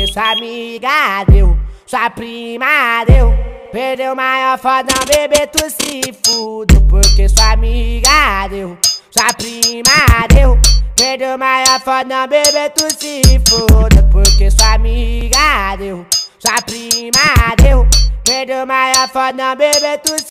porque sua amiga deu, sua prima deu. Perdeu maior foda, bebê, tu se fudo, porque sua amiga deu, sua prima deu. Perdeu maior foda, bebê, tu se fudo, porque sua amiga deu, sua prima deu. Perdeu maior foda, bebê, tu se